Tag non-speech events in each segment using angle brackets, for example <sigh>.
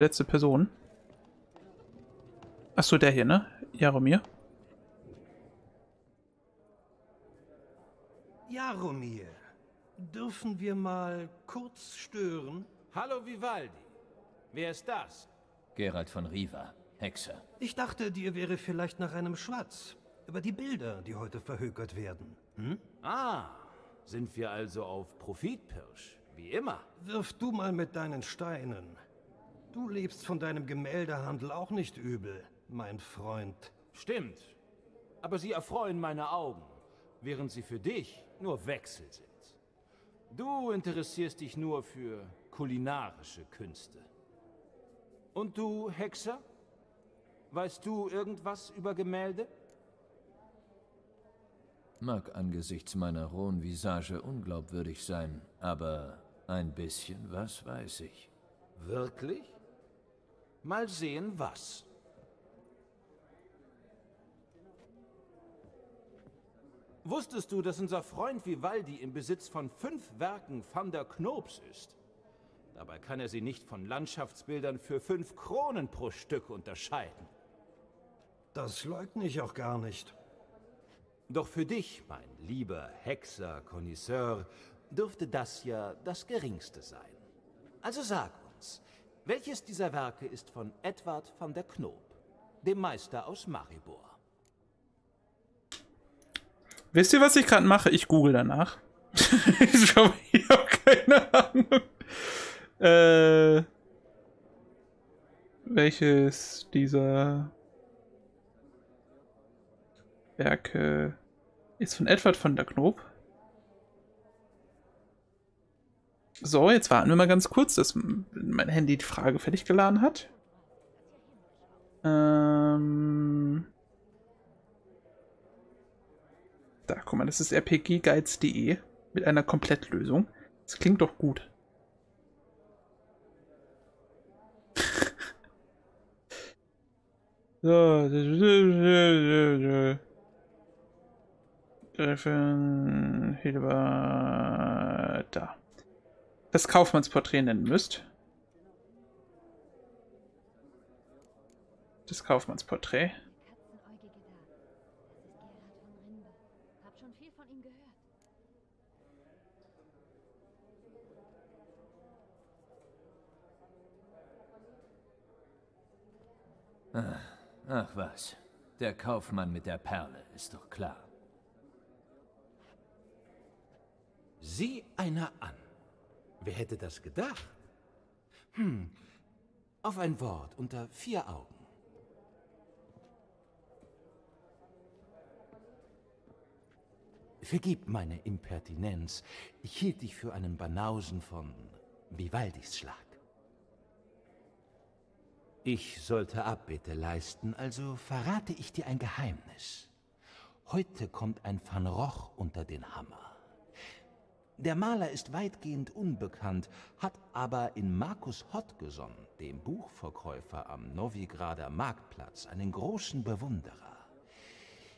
Letzte Person. Achso, der hier, ne? Jaromir. Jaromir, dürfen wir mal kurz stören? Hallo Vivaldi. Wer ist das? Gerald von Riva, Hexer. Ich dachte, dir wäre vielleicht nach einem Schwatz über die Bilder, die heute verhökert werden. Hm? Ah, sind wir also auf Profitpirsch, wie immer. Wirf du mal mit deinen Steinen. Du lebst von deinem Gemäldehandel auch nicht übel, mein Freund. Stimmt. Aber sie erfreuen meine Augen, während sie für dich nur Wechsel sind. Du interessierst dich nur für kulinarische Künste. Und du, Hexer? Weißt du irgendwas über Gemälde? Mag angesichts meiner rohen Visage unglaubwürdig sein, aber ein bisschen was weiß ich. Wirklich? Mal sehen, was. Wusstest du, dass unser Freund Vivaldi im Besitz von fünf Werken van der Knoops ist? Dabei kann er sie nicht von Landschaftsbildern für fünf Kronen pro Stück unterscheiden. Das leugne ich auch gar nicht. Doch für dich, mein lieber Hexer, Connoisseur, dürfte das ja das Geringste sein. Also sag uns, welches dieser Werke ist von Edward van der Knoop, dem Meister aus Maribor? Wisst ihr, was ich gerade mache? Ich google danach. <laughs> ich habe keine Ahnung. Äh, welches dieser Werke ist von Edward von der Knob? So, jetzt warten wir mal ganz kurz, dass mein Handy die Frage fertig geladen hat. Ähm da, guck mal, das ist rpgguides.de mit einer Komplettlösung. Das klingt doch gut. <laughs> so. Treffen, Hilbert, da. Das Kaufmannsporträt nennen müsst. Das Kaufmannsporträt. Ach, ach was. Der Kaufmann mit der Perle, ist doch klar. Sieh einer an. Wer hätte das gedacht? Hm, auf ein Wort unter vier Augen. Vergib meine Impertinenz. Ich hielt dich für einen Banausen von Vivaldis Schlag. Ich sollte Abbitte leisten, also verrate ich dir ein Geheimnis. Heute kommt ein Van Roch unter den Hammer. Der Maler ist weitgehend unbekannt, hat aber in Markus Hodgson, dem Buchverkäufer am Novigrader Marktplatz, einen großen Bewunderer.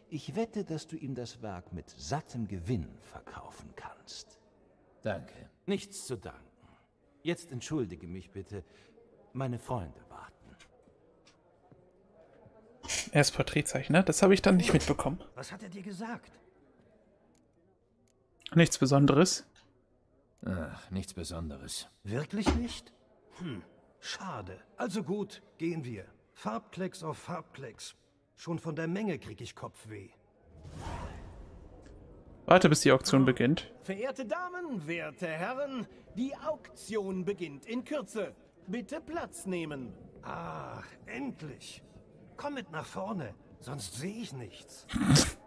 Ich wette, dass du ihm das Werk mit sattem Gewinn verkaufen kannst. Danke. Nichts zu danken. Jetzt entschuldige mich bitte. Meine Freunde warten. Er ist Porträtzeichner, das habe ich dann nicht mitbekommen. Was hat er dir gesagt? Nichts Besonderes. Ach, nichts Besonderes. Wirklich nicht? Hm, schade. Also gut, gehen wir. Farbklecks auf Farbklecks. Schon von der Menge krieg ich Kopfweh. Warte, bis die Auktion beginnt. Verehrte Damen, werte Herren, die Auktion beginnt in Kürze. Bitte Platz nehmen. Ach, endlich. Komm mit nach vorne, sonst sehe ich nichts. <laughs>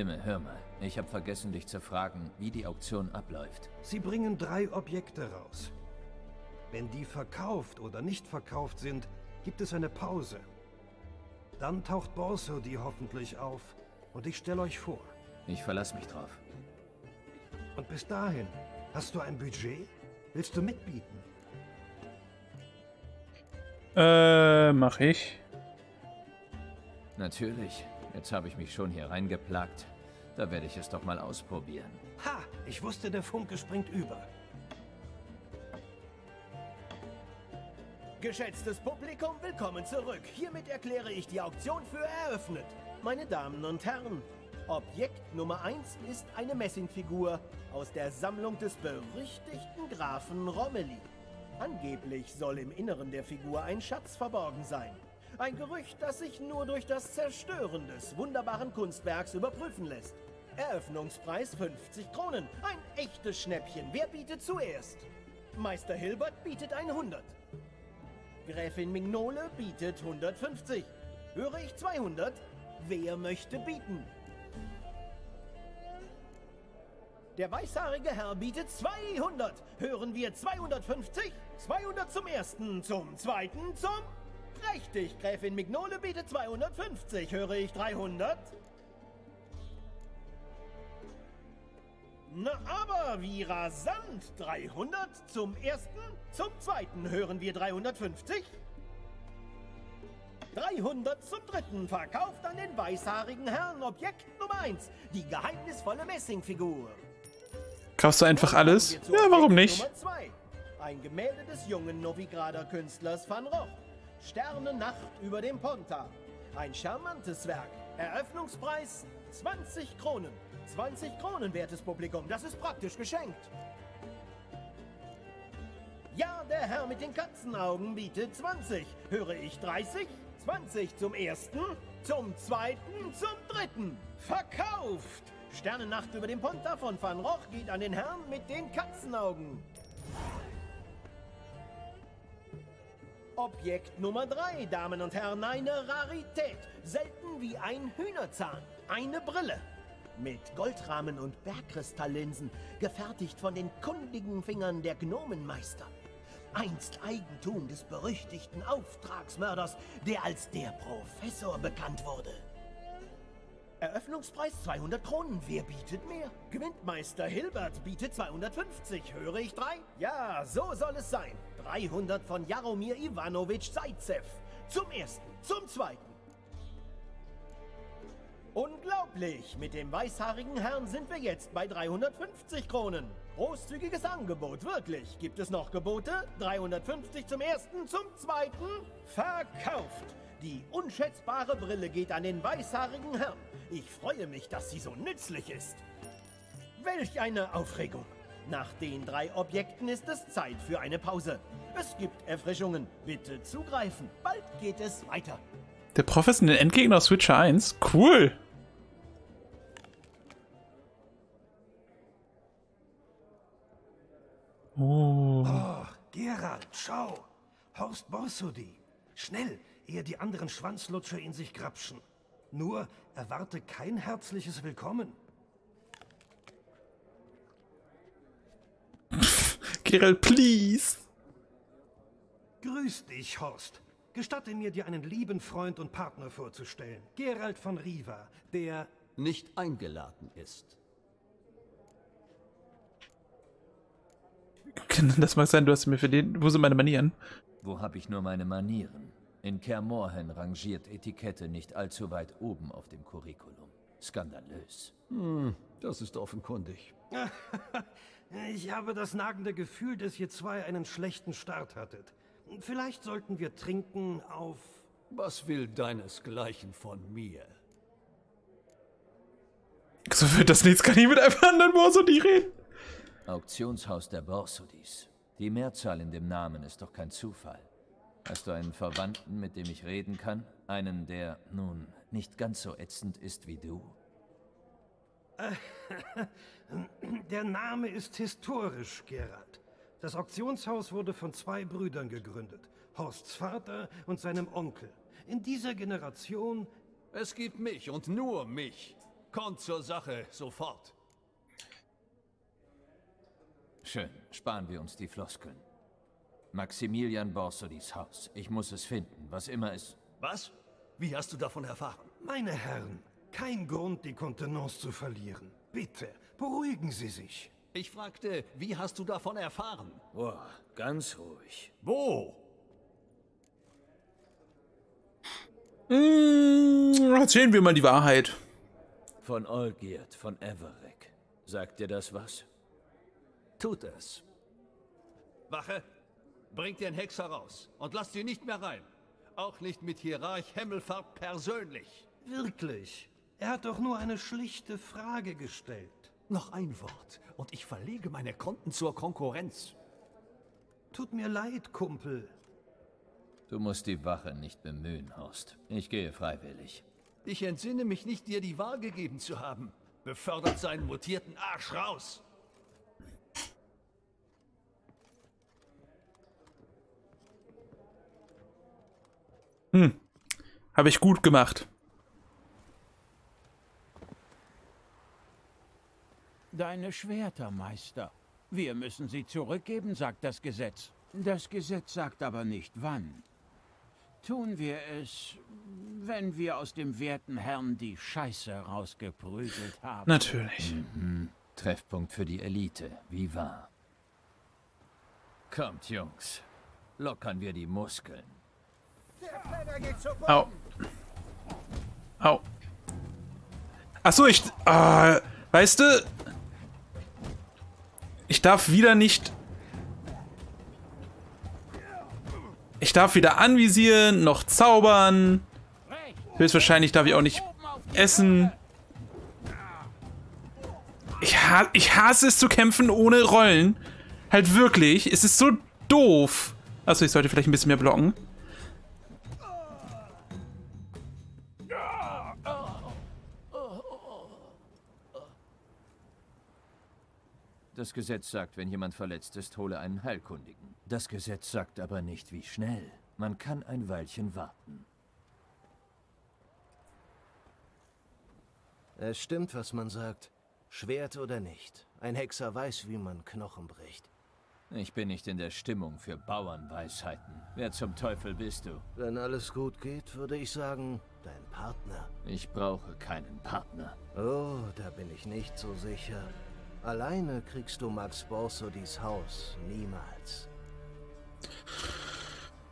Wimme, hör mal. Ich habe vergessen, dich zu fragen, wie die Auktion abläuft. Sie bringen drei Objekte raus. Wenn die verkauft oder nicht verkauft sind, gibt es eine Pause. Dann taucht Borso die hoffentlich auf und ich stelle euch vor. Ich verlasse mich drauf. Und bis dahin, hast du ein Budget? Willst du mitbieten? Äh, mach ich. Natürlich. Jetzt habe ich mich schon hier reingeplagt. Da werde ich es doch mal ausprobieren. Ha! Ich wusste, der Funke springt über. Geschätztes Publikum, willkommen zurück. Hiermit erkläre ich die Auktion für eröffnet. Meine Damen und Herren, Objekt Nummer 1 ist eine Messingfigur aus der Sammlung des berüchtigten Grafen Romilly. Angeblich soll im Inneren der Figur ein Schatz verborgen sein. Ein Gerücht, das sich nur durch das Zerstören des wunderbaren Kunstwerks überprüfen lässt. Eröffnungspreis 50 Kronen. Ein echtes Schnäppchen. Wer bietet zuerst? Meister Hilbert bietet 100. Gräfin Mignole bietet 150. Höre ich 200? Wer möchte bieten? Der weißhaarige Herr bietet 200. Hören wir 250? 200 zum ersten, zum zweiten, zum... Prächtig, Gräfin Mignole bietet 250. Höre ich 300? Na aber, wie rasant! 300 zum ersten, zum zweiten hören wir 350. 300 zum dritten, verkauft an den weißhaarigen Herrn Objekt Nummer 1, die geheimnisvolle Messingfigur. Kaufst du einfach alles? Ja, warum nicht? Ein Gemälde des jungen Novigrader Künstlers Van Roch. Sterne Nacht über dem Ponta. Ein charmantes Werk. Eröffnungspreis 20 Kronen. 20 Kronen, wertes Publikum. Das ist praktisch geschenkt. Ja, der Herr mit den Katzenaugen bietet 20. Höre ich 30? 20 zum ersten, zum zweiten, zum dritten. Verkauft! Sternennacht über dem Ponta von Van Roch geht an den Herrn mit den Katzenaugen. Objekt Nummer 3, Damen und Herren, eine Rarität. Selten wie ein Hühnerzahn. Eine Brille. Mit Goldrahmen und Bergkristalllinsen, gefertigt von den kundigen Fingern der Gnomenmeister. Einst Eigentum des berüchtigten Auftragsmörders, der als der Professor bekannt wurde. Eröffnungspreis 200 Kronen. Wer bietet mehr? Gewinnt Meister Hilbert bietet 250. Höre ich drei? Ja, so soll es sein. 300 von Jaromir Ivanovich Zaitsev. Zum ersten, zum zweiten. Unglaublich! Mit dem weißhaarigen Herrn sind wir jetzt bei 350 Kronen. Großzügiges Angebot, wirklich. Gibt es noch Gebote? 350 zum ersten, zum zweiten. Verkauft! Die unschätzbare Brille geht an den weißhaarigen Herrn. Ich freue mich, dass sie so nützlich ist. Welch eine Aufregung! Nach den drei Objekten ist es Zeit für eine Pause. Es gibt Erfrischungen. Bitte zugreifen. Bald geht es weiter. Der Prof ist ein Endgegner aus Witcher 1. Cool. Oh. Oh, Gerald, schau! Horst Borsody. Schnell, ehe die anderen Schwanzlutscher in sich grapschen. Nur erwarte kein herzliches Willkommen. <laughs> Geralt, please. Grüß dich, Horst. Gestatte mir, dir einen lieben Freund und Partner vorzustellen. Gerald von Riva, der... nicht eingeladen ist. Das mag sein, du hast mir für den. Wo sind meine Manieren? Wo habe ich nur meine Manieren? In Kermorhen rangiert Etikette nicht allzu weit oben auf dem Curriculum. Skandalös. Das ist offenkundig. <laughs> Ich habe das nagende Gefühl, dass ihr zwei einen schlechten Start hattet. Vielleicht sollten wir trinken auf... Was will deinesgleichen von mir? So wird das nichts, kann ich mit einem anderen Borsodi reden. Auktionshaus der Borsodis. Die Mehrzahl in dem Namen ist doch kein Zufall. Hast du einen Verwandten, mit dem ich reden kann? Einen, der, nun, nicht ganz so ätzend ist wie du? <laughs> Der Name ist historisch, Gerald. Das Auktionshaus wurde von zwei Brüdern gegründet. Horsts Vater und seinem Onkel. In dieser Generation... Es gibt mich und nur mich. Kommt zur Sache, sofort. Schön, sparen wir uns die Floskeln. Maximilian Borsodis Haus. Ich muss es finden, was immer es... Was? Wie hast du davon erfahren? Meine Herren, kein Grund, die Kontenance zu verlieren. Bitte, beruhigen Sie sich. Ich fragte, wie hast du davon erfahren? Boah, ganz ruhig. Wo? Mm, erzählen wir mal die Wahrheit. Von Olgierd von Everek. Sagt dir das was? Tut es. Wache, bringt den Hexer raus und lasst ihn nicht mehr rein. Auch nicht mit Hierarch Hemmelfahrt persönlich. Wirklich? Er hat doch nur eine schlichte Frage gestellt. Noch ein Wort und ich verlege meine Konten zur Konkurrenz. Tut mir leid, Kumpel. Du musst die Wache nicht bemühen, Horst. Ich gehe freiwillig. Ich entsinne mich nicht, dir die Wahl gegeben zu haben. Befördert seinen mutierten Arsch raus. Habe ich gut gemacht. Deine Schwerter, Meister. Wir müssen sie zurückgeben, sagt das Gesetz. Das Gesetz sagt aber nicht wann. Tun wir es, wenn wir aus dem werten Herrn die Scheiße rausgeprügelt haben. Natürlich. Treffpunkt für die Elite, wie wahr. Kommt, Jungs. Lockern wir die Muskeln. Au. Au. Achso, ich. Ah, weißt du. Ich darf wieder nicht. Ich darf weder anvisieren, noch zaubern. Höchstwahrscheinlich darf ich auch nicht essen. Ich, ha ich hasse es zu kämpfen ohne Rollen. Halt wirklich. Es ist so doof. Achso, ich sollte vielleicht ein bisschen mehr blocken. Das Gesetz sagt, wenn jemand verletzt ist, hole einen Heilkundigen. Das Gesetz sagt aber nicht, wie schnell. Man kann ein Weilchen warten. Es stimmt, was man sagt. Schwert oder nicht. Ein Hexer weiß, wie man Knochen bricht. Ich bin nicht in der Stimmung für Bauernweisheiten. Wer zum Teufel bist du? Wenn alles gut geht, würde ich sagen, dein Partner. Ich brauche keinen Partner. Oh, da bin ich nicht so sicher. Alleine kriegst du Max Borsodis Haus niemals.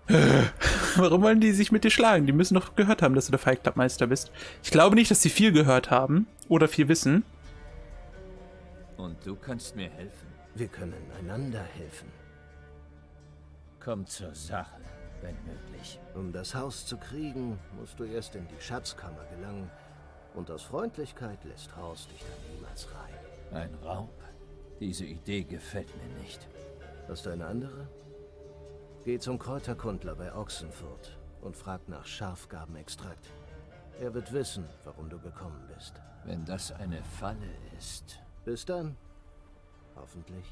<laughs> Warum wollen die sich mit dir schlagen? Die müssen doch gehört haben, dass du der Fight Club Meister bist. Ich glaube nicht, dass sie viel gehört haben oder viel wissen. Und du kannst mir helfen. Wir können einander helfen. Komm zur Sache, wenn möglich. Um das Haus zu kriegen, musst du erst in die Schatzkammer gelangen. Und aus Freundlichkeit lässt Horst dich da niemals rein. Ein Raub? Diese Idee gefällt mir nicht. Hast du eine andere? Geh zum Kräuterkundler bei Ochsenfurt und frag nach Schafgarbenextrakt. Er wird wissen, warum du gekommen bist. Wenn das eine Falle ist. Bis dann. Hoffentlich.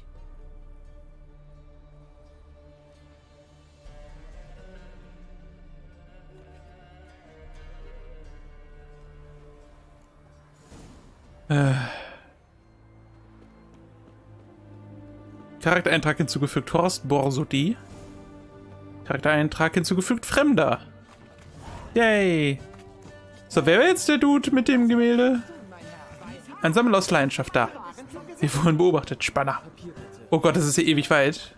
Charaktereintrag hinzugefügt Horst Borsodi. Charaktereintrag hinzugefügt Fremder. Yay. So, wer war jetzt der Dude mit dem Gemälde? Ein Sammel aus Leidenschaft da. Wir wurden beobachtet. Spanner. Oh Gott, das ist ja ewig weit.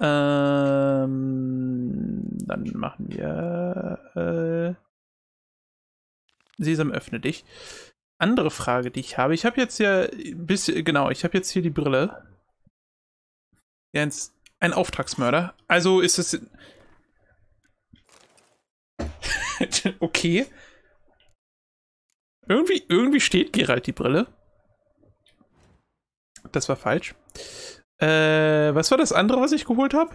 Ähm, dann machen wir... Äh, Sesam, öffne dich. Andere Frage, die ich habe. Ich habe jetzt ja bis genau, ich habe jetzt hier die Brille. Ja, ein Auftragsmörder. Also ist es <laughs> okay. Irgendwie, irgendwie steht Geralt die Brille. Das war falsch. Äh, was war das andere, was ich geholt habe?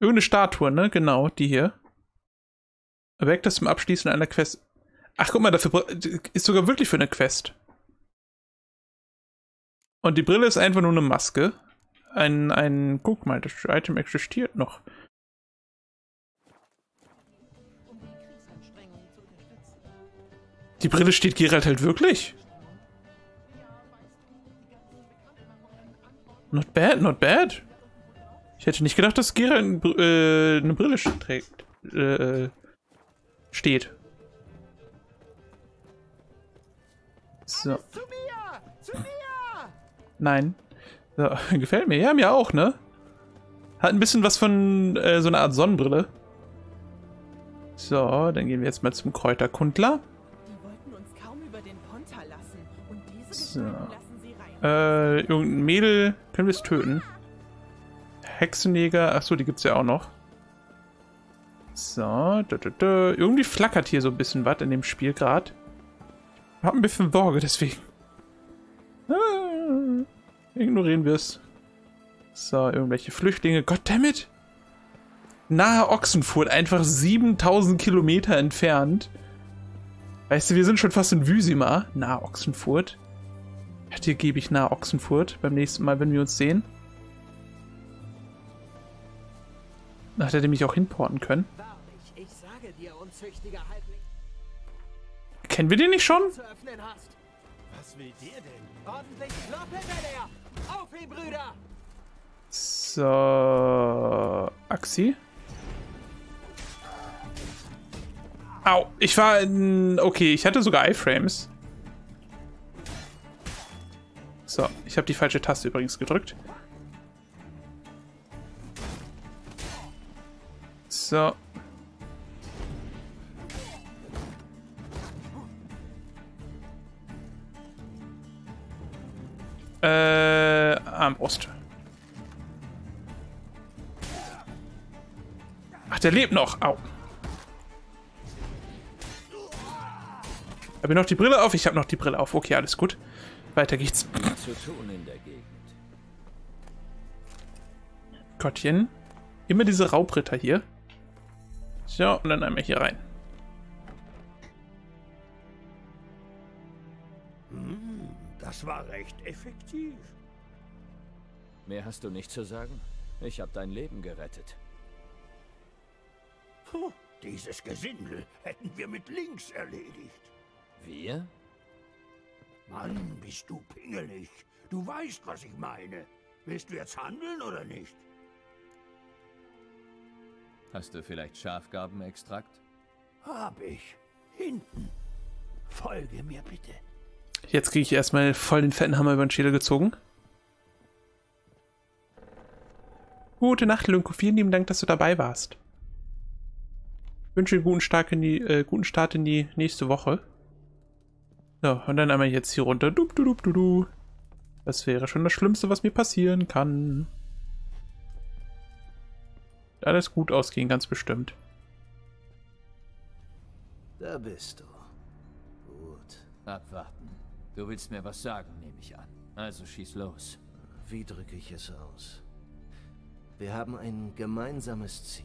Irgendeine Statue, ne? Genau, die hier. Erweckt das zum Abschließen einer Quest. Ach, guck mal, dafür ist sogar wirklich für eine Quest. Und die Brille ist einfach nur eine Maske. Ein, ein, guck mal, das Item existiert noch. Die Brille steht Geralt halt wirklich. Not bad, not bad. Ich hätte nicht gedacht, dass Br- äh, eine Brille trägt. Äh, steht. So. Zu mir! Zu mir! Nein. So, <laughs> gefällt mir. Ja, mir auch, ne? Hat ein bisschen was von äh, so einer Art Sonnenbrille. So, dann gehen wir jetzt mal zum Kräuterkundler. So. Äh, irgendein Mädel. Können wir es töten? Hexenjäger. Achso, die gibt's ja auch noch. So. Da, da, da. Irgendwie flackert hier so ein bisschen was in dem Spiel gerade. Ich hab ein bisschen Sorge deswegen. Ah, ignorieren wir es. So, irgendwelche Flüchtlinge. Goddammit! Nahe Ochsenfurt, einfach 7000 Kilometer entfernt. Weißt du, wir sind schon fast in Wüsima. Nahe Ochsenfurt. Ja, dir gebe ich nahe Ochsenfurt beim nächsten Mal, wenn wir uns sehen. Da hätte er mich auch hinporten können. Wahrlich, ich sage dir, unzüchtiger Kennen wir den nicht schon? Was will dir denn? Ordentlich hinterher! Auf ihn, Brüder! So. Axi. Au, ich war in. Okay, ich hatte sogar iFrames. So, ich habe die falsche Taste übrigens gedrückt. So. Äh, Armbrust. Ach, der lebt noch. Au. Habe ich noch die Brille auf? Ich habe noch die Brille auf. Okay, alles gut. Weiter geht's. Zu tun in der Gegend. Gottchen. Immer diese Raubritter hier. So, und dann einmal hier rein. Recht effektiv. Mehr hast du nicht zu sagen? Ich habe dein Leben gerettet. Puh, dieses Gesindel hätten wir mit links erledigt. Wir? Mann, bist du pingelig. Du weißt, was ich meine. Willst du jetzt handeln oder nicht? Hast du vielleicht Schafgarbenextrakt? Hab ich. Hinten. Folge mir bitte. Jetzt kriege ich erstmal voll den fetten Hammer über den Schädel gezogen. Gute Nacht, Lunko. Vielen lieben Dank, dass du dabei warst. Ich wünsche einen guten Start in die, äh, guten Start in die nächste Woche. So, und dann einmal jetzt hier runter. Du, du, du. Das wäre schon das Schlimmste, was mir passieren kann. Alles gut ausgehen, ganz bestimmt. Da bist du. Gut. Abwarten. Du willst mir was sagen, nehme ich an. Also schieß los. Wie drücke ich es aus? Wir haben ein gemeinsames Ziel.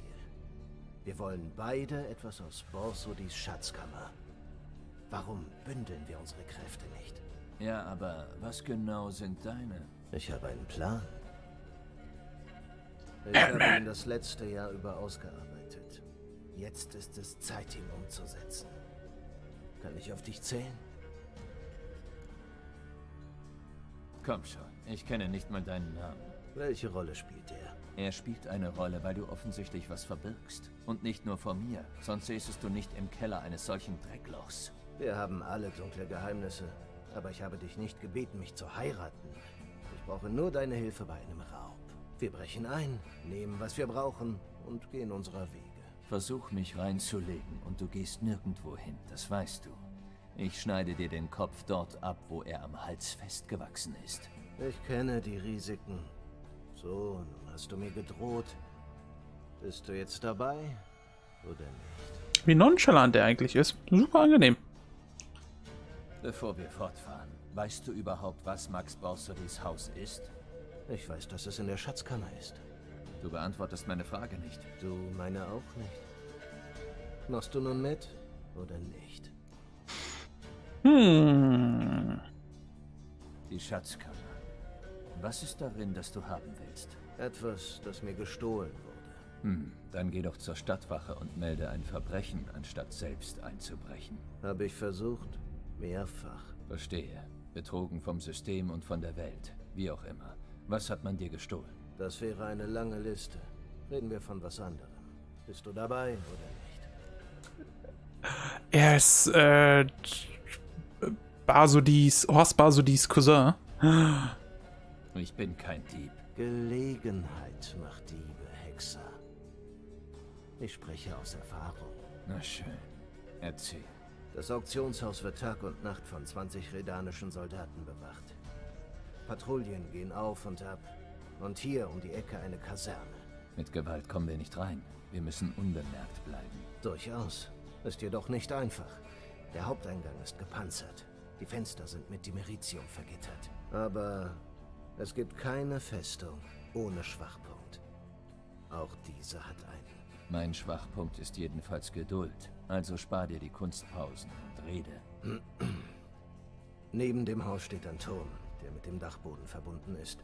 Wir wollen beide etwas aus Borsodis Schatzkammer. Warum bündeln wir unsere Kräfte nicht? Ja, aber was genau sind deine? Ich habe einen Plan. Ich habe ihn das letzte Jahr über ausgearbeitet. Jetzt ist es Zeit, ihn umzusetzen. Kann ich auf dich zählen? Komm schon, ich kenne nicht mal deinen Namen. Welche Rolle spielt er? Er spielt eine Rolle, weil du offensichtlich was verbirgst. Und nicht nur vor mir, sonst säßest du nicht im Keller eines solchen Drecklochs. Wir haben alle dunkle Geheimnisse, aber ich habe dich nicht gebeten, mich zu heiraten. Ich brauche nur deine Hilfe bei einem Raub. Wir brechen ein, nehmen, was wir brauchen und gehen unserer Wege. Versuch mich reinzulegen und du gehst nirgendwo hin, das weißt du. Ich schneide dir den Kopf dort ab, wo er am Hals festgewachsen ist. Ich kenne die Risiken. So, nun hast du mir gedroht. Bist du jetzt dabei oder nicht? Wie nonchalant er eigentlich ist. Super angenehm. Bevor wir fortfahren, weißt du überhaupt, was Max Borsodys Haus ist? Ich weiß, dass es in der Schatzkammer ist. Du beantwortest meine Frage nicht. Du meine auch nicht. Machst du nun mit oder nicht? Hm. Die Schatzkammer. Was ist darin, das du haben willst? Etwas, das mir gestohlen wurde. Hm, dann geh doch zur Stadtwache und melde ein Verbrechen, anstatt selbst einzubrechen. Habe ich versucht. Mehrfach. Verstehe. Betrogen vom System und von der Welt. Wie auch immer. Was hat man dir gestohlen? Das wäre eine lange Liste. Reden wir von was anderem. Bist du dabei oder nicht? Er ist, äh, Basodis, Horst Basodis Cousin. Ich bin kein Dieb. Gelegenheit macht Diebe, Hexer. Ich spreche aus Erfahrung. Na schön. Erzähl. Das Auktionshaus wird Tag und Nacht von 20 redanischen Soldaten bewacht. Patrouillen gehen auf und ab. Und hier um die Ecke eine Kaserne. Mit Gewalt kommen wir nicht rein. Wir müssen unbemerkt bleiben. Durchaus. Ist jedoch nicht einfach. Der Haupteingang ist gepanzert. Die Fenster sind mit Dimeritium vergittert. Aber es gibt keine Festung ohne Schwachpunkt. Auch diese hat einen. Mein Schwachpunkt ist jedenfalls Geduld. Also spar dir die Kunstpausen und rede. <clears throat> Neben dem Haus steht ein Turm, der mit dem Dachboden verbunden ist.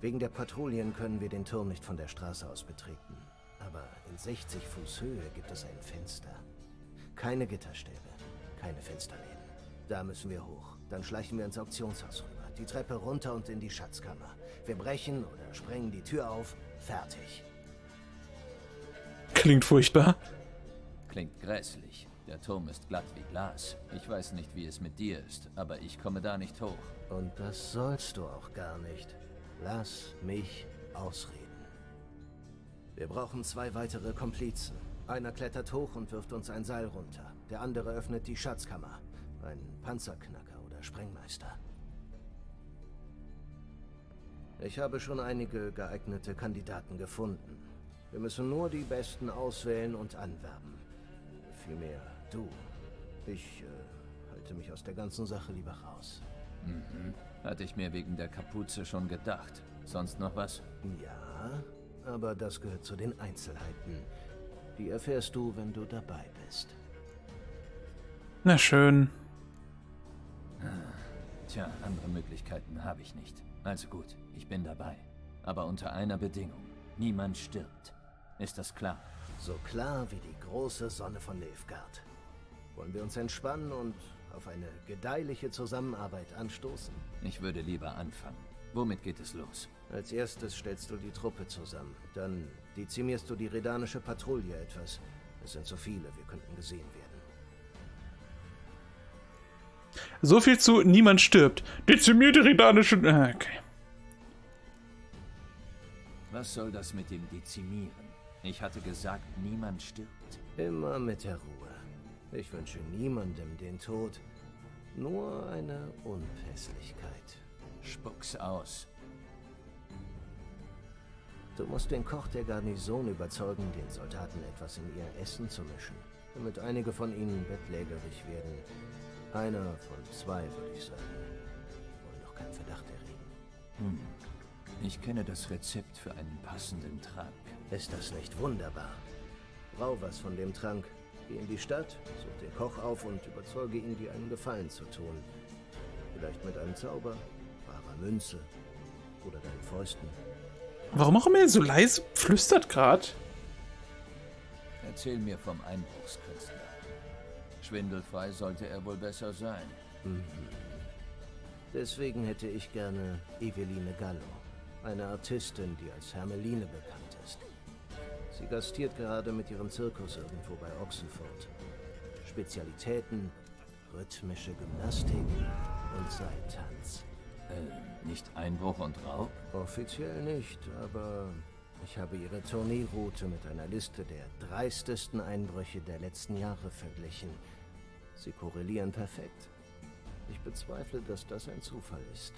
Wegen der Patrouillen können wir den Turm nicht von der Straße aus betreten. Aber in 60 Fuß Höhe gibt es ein Fenster. Keine Gitterstäbe, keine Fensterläden. Da müssen wir hoch. Dann schleichen wir ins Auktionshaus rüber. Die Treppe runter und in die Schatzkammer. Wir brechen oder sprengen die Tür auf. Fertig. Klingt furchtbar. Klingt grässlich. Der Turm ist glatt wie Glas. Ich weiß nicht, wie es mit dir ist, aber ich komme da nicht hoch. Und das sollst du auch gar nicht. Lass mich ausreden. Wir brauchen zwei weitere Komplizen. Einer klettert hoch und wirft uns ein Seil runter. Der andere öffnet die Schatzkammer. Ein Panzerknacker oder Sprengmeister. Ich habe schon einige geeignete Kandidaten gefunden. Wir müssen nur die Besten auswählen und anwerben. Vielmehr du. Ich äh, halte mich aus der ganzen Sache lieber raus. Mhm. Hatte ich mir wegen der Kapuze schon gedacht. Sonst noch was? Ja, aber das gehört zu den Einzelheiten. Die erfährst du, wenn du dabei bist. Na schön. Tja, andere Möglichkeiten habe ich nicht. Also gut, ich bin dabei. Aber unter einer Bedingung. Niemand stirbt. Ist das klar? So klar wie die große Sonne von Nilfgaard. Wollen wir uns entspannen und auf eine gedeihliche Zusammenarbeit anstoßen? Ich würde lieber anfangen. Womit geht es los? Als erstes stellst du die Truppe zusammen. Dann dezimierst du die redanische Patrouille etwas. Es sind zu viele, wir könnten gesehen werden. So viel zu niemand stirbt. Dezimierte redanische. Ah, okay. Was soll das mit dem Dezimieren? Ich hatte gesagt, niemand stirbt. Immer mit der Ruhe. Ich wünsche niemandem den Tod, nur eine Unpässlichkeit. Spuck's aus. Du musst den Koch der Garnison überzeugen, den Soldaten etwas in ihr Essen zu mischen, damit einige von ihnen bettlägerig werden. Einer von zwei, würde ich sagen. Wollen doch keinen Verdacht erregen. Hm. Ich kenne das Rezept für einen passenden Trank. Ist das nicht wunderbar? Brau was von dem Trank. Geh in die Stadt, such den Koch auf und überzeuge ihn, dir einen Gefallen zu tun. Vielleicht mit einem Zauber, wahrer Münze oder deinen Fäusten. Warum auch immer er so leise flüstert gerade? Erzähl mir vom Einbruchskünstler. Schwindelfrei sollte er wohl besser sein. Mhm. Deswegen hätte ich gerne Eveline Gallo, eine Artistin, die als Hermeline bekannt ist. Sie gastiert gerade mit ihrem Zirkus irgendwo bei Ochsenfurt. Spezialitäten, rhythmische Gymnastik und Seiltanz. Äh, nicht Einbruch und Raub? Offiziell nicht, aber ich habe ihre Tourneeroute mit einer Liste der dreistesten Einbrüche der letzten Jahre verglichen. Sie korrelieren perfekt. Ich bezweifle, dass das ein Zufall ist.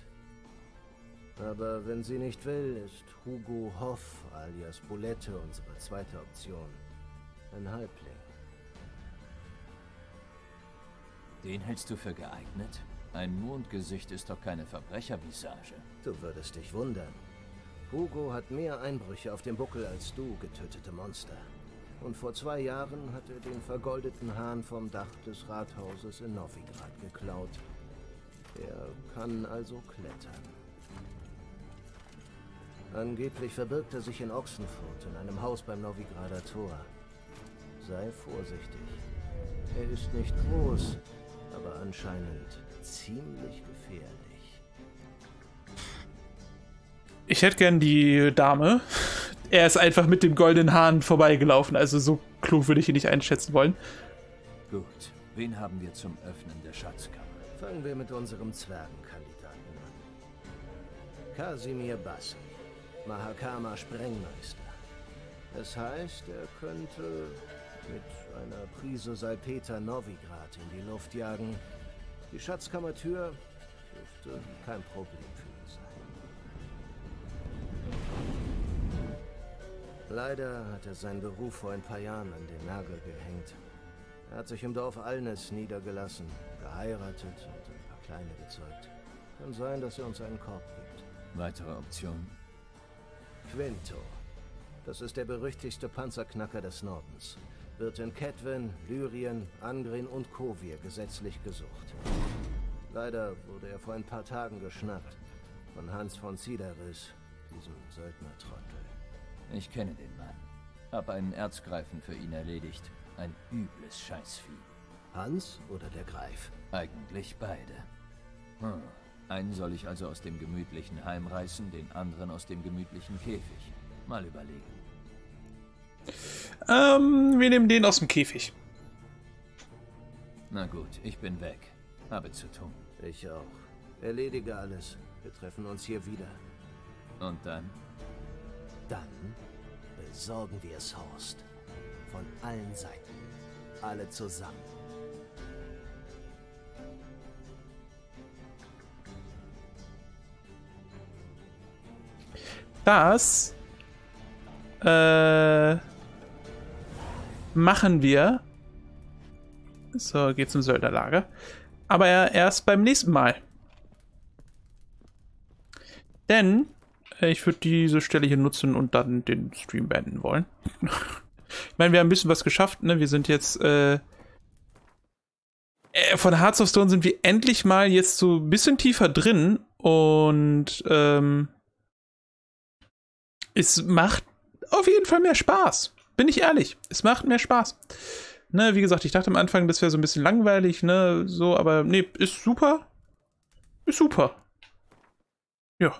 Aber wenn sie nicht will, ist Hugo Hoff alias Bulette unsere zweite Option. Ein Halbling. Den hältst du für geeignet? Ein Mondgesicht ist doch keine Verbrechervisage. Du würdest dich wundern. Hugo hat mehr Einbrüche auf dem Buckel als du, getötete Monster. Und vor zwei Jahren hat er den vergoldeten Hahn vom Dach des Rathauses in Novigrad geklaut. Er kann also klettern. Angeblich verbirgt er sich in Ochsenfurt in einem Haus beim Novigrader Tor. Sei vorsichtig. Er ist nicht groß, aber anscheinend ziemlich gefährlich. Ich hätte gern die Dame. Er ist einfach mit dem goldenen Hahn vorbeigelaufen, also so klug würde ich ihn nicht einschätzen wollen. Gut, wen haben wir zum Öffnen der Schatzkammer? Fangen wir mit unserem Zwergenkandidaten an. Kasimir Bassi, Mahakama Sprengmeister. Das heißt, er könnte mit einer Prise Salpeter Novigrad in die Luft jagen. Die Schatzkammertür dürfte kein Problem für ihn sein. Leider hat er seinen Beruf vor ein paar Jahren an den Nagel gehängt. Er hat sich im Dorf Alnes niedergelassen, geheiratet und ein paar Kleine gezeugt. Kann sein, dass er uns einen Korb gibt. Weitere Optionen? Quinto. Das ist der berüchtigste Panzerknacker des Nordens. Wird in Kedwen, Lyrien, Angrin und Kovir gesetzlich gesucht. Leider wurde er vor ein paar Tagen geschnappt. Von Hans von Sideris, diesem Söldnertrottel. Ich kenne den Mann. Hab einen Erzgreifen für ihn erledigt. Ein übles Scheißvieh. Hans oder der Greif? Eigentlich beide. Hm. Einen soll ich also aus dem gemütlichen Heim reißen, den anderen aus dem gemütlichen Käfig. Mal überlegen. Ähm, wir nehmen den aus dem Käfig. Na gut, ich bin weg. Habe zu tun. Ich auch. Erledige alles. Wir treffen uns hier wieder. Und dann? Dann besorgen wir es Horst. Von allen Seiten. Alle zusammen. Das äh, machen wir. So, geht zum Söldnerlager. Aber erst beim nächsten Mal. Denn äh, ich würde diese Stelle hier nutzen und dann den Stream beenden wollen. <laughs> ich meine, wir haben ein bisschen was geschafft. Ne? Wir sind jetzt äh, äh, von Hearts of Stone sind wir endlich mal jetzt so ein bisschen tiefer drin und ähm, es macht auf jeden Fall mehr Spaß. Bin ich ehrlich. Es macht mehr Spaß. Ne, wie gesagt, ich dachte am Anfang, das wäre so ein bisschen langweilig, ne, so, aber nee, ist super. Ist super. Ja.